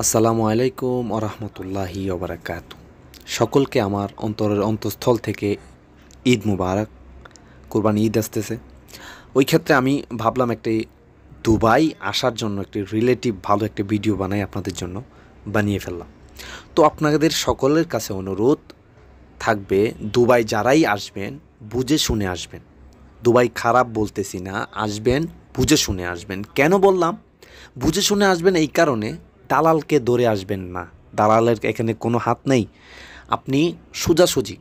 আসসালামু আলাইকুম আরহামতুল্লাহি ওবরাকাত সকলকে আমার অন্তরের অন্তঃস্থল থেকে ঈদ মুবারক, কোরবানি ঈদ আসতেছে। ওই ক্ষেত্রে আমি ভাবলাম একটি দুবাই আসার জন্য একটি রিলেটিভ ভালো একটি ভিডিও বানাই আপনাদের জন্য, বানিয়ে ফেললাম। তো আপনাদের সকলের কাছে অনুরোধ, থাকবে দুবাই যারাই আসবেন, বুঝে শুনে আসবেন। দুবাই খারাপ বলতেছি না, আসবেন, বুঝে শুনে আসবেন। কেন বললাম? বুঝে শুনে আসবেন এই কারণে দালালকে ধরে আসবেন না। দালালের এখানে কোনো হাত নেই। আপনি সোজাসুজি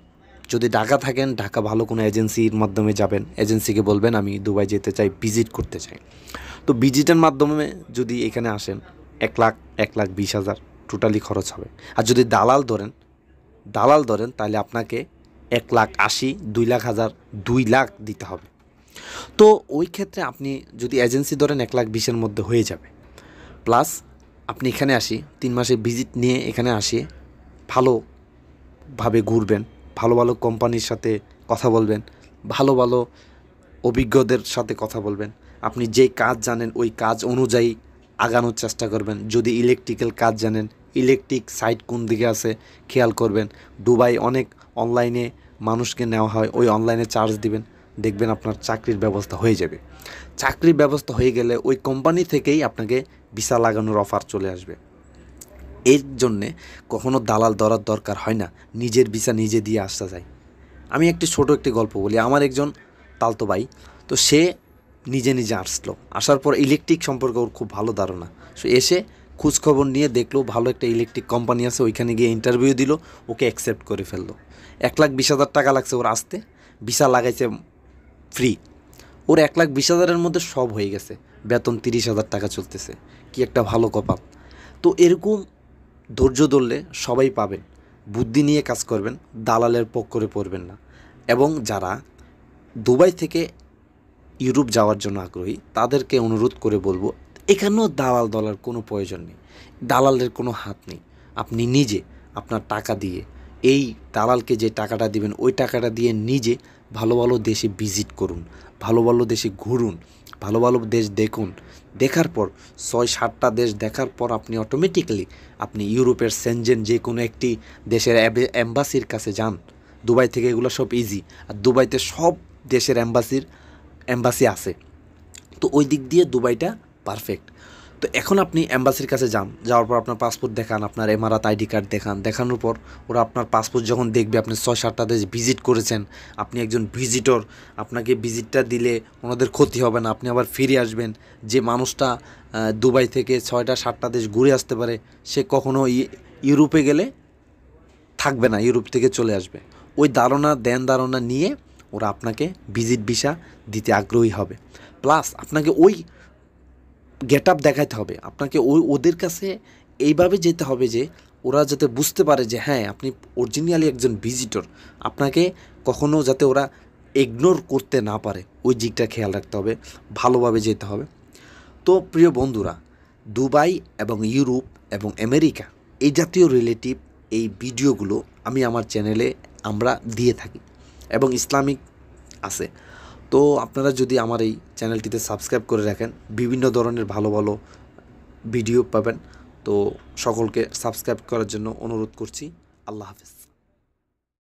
যদি ঢাকা থাকেন, ঢাকা ভালো কোনো এজেন্সির মাধ্যমে যাবেন। এজেন্সিকে বলবেন, আমি দুবাই যেতে চাই, ভিজিট করতে চাই। তো ভিজিটের মাধ্যমে যদি এখানে আসেন, এক লাখ এক লাখ বিশ হাজার টোটালি খরচ হবে। আর যদি দালাল ধরেন দালাল ধরেন, তাহলে আপনাকে এক লাখ আশি, দুই লাখ হাজার, দুই লাখ দিতে হবে। তো ওই ক্ষেত্রে আপনি যদি এজেন্সি ধরেন, এক লাখ বিশের মধ্যে হয়ে যাবে। প্লাস আপনি এখানে আসি, তিন মাসে ভিজিট নিয়ে এখানে আসি ভালোভাবে ঘুরবেন, ভালো ভালো কোম্পানির সাথে কথা বলবেন, ভালো ভালো অভিজ্ঞদের সাথে কথা বলবেন। আপনি যে কাজ জানেন, ওই কাজ অনুযায়ী আগানোর চেষ্টা করবেন। যদি ইলেকট্রিক্যাল কাজ জানেন ইলেকট্রিক সাইট কোন দিকে আছে, খেয়াল করবেন। দুবাই অনেক অনলাইনে মানুষকে নেওয়া হয়, ওই অনলাইনে চার্জ দিবেন, দেখবেন আপনার চাকরির ব্যবস্থা হয়ে যাবে। চাকরির ব্যবস্থা হয়ে গেলে ওই কোম্পানি থেকেই আপনাকে ভিসা লাগানোর অফার চলে আসবে। এর জন্যে কখনো দালাল ধরার দরকার হয় না, নিজের ভিসা নিজে দিয়ে আসতে যায়। আমি একটি ছোট একটি গল্প বলি, আমার একজন তালতো ভাই, তো সে নিজে নিজে আসলো। আসার পর ইলেকট্রিক সম্পর্কে ওর খুব ভালো ধারণা। সো এসে খোঁজখবর নিয়ে দেখল, ভালো একটা ইলেকট্রিক কোম্পানি আছে, ওইখানে গিয়ে ইন্টারভিউ দিল, ওকে অ্যাকসেপ্ট করে ফেলল। এক লাখ বিশ হাজার টাকা লাগছে ওর আসতে, ভিসা লাগাইছে ফ্রি ওর এক লাখ বিশ হাজারের মধ্যে সব হয়ে গেছে। বেতন তিরিশ হাজার টাকা চলতেছে। কি একটা ভালো কপাল। তো এরকম ধৈর্য ধরলে সবাই পাবেন। বুদ্ধি নিয়ে কাজ করবেন, দালালের পক্ষরে পড়বেন না। এবং যারা দুবাই থেকে ইউরোপ যাওয়ার জন্য আগ্রহী, তাদেরকে অনুরোধ করে বলব, এখানেও দালাল দলার কোনো প্রয়োজন নেই। দালালের কোনো হাত নেই। আপনি নিজে আপনার টাকা দিয়ে এই দালালকে যে টাকাটা দিবেন, ওই টাকাটা দিয়ে নিজে ভালো ভালো দেশে ভিজিট করুন, ভালো ভালো দেশে ঘুরুন, ভালো ভালো দেশ দেখুন। দেখার পর, ছয় সাতটা দেশ দেখার পর আপনি অটোমেটিক্যালি আপনি ইউরোপের সেনজেন যে কোনো একটি দেশের অ্যাম্বাসির কাছে যান। দুবাই থেকে এগুলো সব ইজি আর দুবাইতে সব দেশের অ্যাম্বাসির অ্যাম্বাসি আছে। তো ওই দিক দিয়ে দুবাইটা পারফেক্ট তো এখন আপনি অ্যাম্বাসির কাছে যান, যাওয়ার পর আপনার পাসপোর্ট দেখান, আপনার এমআরআত আইডি কার্ড দেখান, দেখানোর পর ওরা আপনার পাসপোর্ট যখন দেখবে, আপনি ছয় সাতটা দেশ ভিজিট করেছেন, আপনি একজন ভিজিটর, আপনাকে ভিজিটটা দিলে ওনাদের ক্ষতি হবে না, আপনি আবার ফিরে আসবেন, যে মানুষটা দুবাই থেকে ছয়টা সাতটা দেশ ঘুরে আসতে পারে, সে কখনো ইউরোপে গেলে থাকবে না, ইউরোপ থেকে চলে আসবে। ওই ধারণা, দেন ধারণা নিয়ে ওরা আপনাকে ভিজিট ভিসা দিতে আগ্রহী হবে। প্লাস আপনাকে ওই গেট আপ দেখাতে হবে। আপনাকে ওই ওদের কাছে এইভাবে যেতে হবে যে, ওরা যাতে বুঝতে পারে যে হ্যাঁ আপনি অরিজিনালি একজন ভিজিটর আপনাকে কখনো যাতে ওরা ইগনোর করতে না পারে। ওই দিকটা খেয়াল রাখতে হবে, ভালোভাবে যেতে হবে। তো প্রিয় বন্ধুরা, দুবাই এবং ইউরোপ এবং আমেরিকা এই জাতীয় রিলেটিভ এই ভিডিওগুলো আমি আমার চ্যানেলে আমরা দিয়ে থাকি এবং ইসলামিক আছে। তো আপনারা যদি আমার এই চ্যানেলটিতে সাবস্ক্রাইব করে রাখেন, বিভিন্ন ধরনের ভালো ভালো ভিডিও পাবেন, তো সকলকে সাবস্ক্রাইব করার জন্য অনুরোধ করছি। আল্লাহ হাফেজ।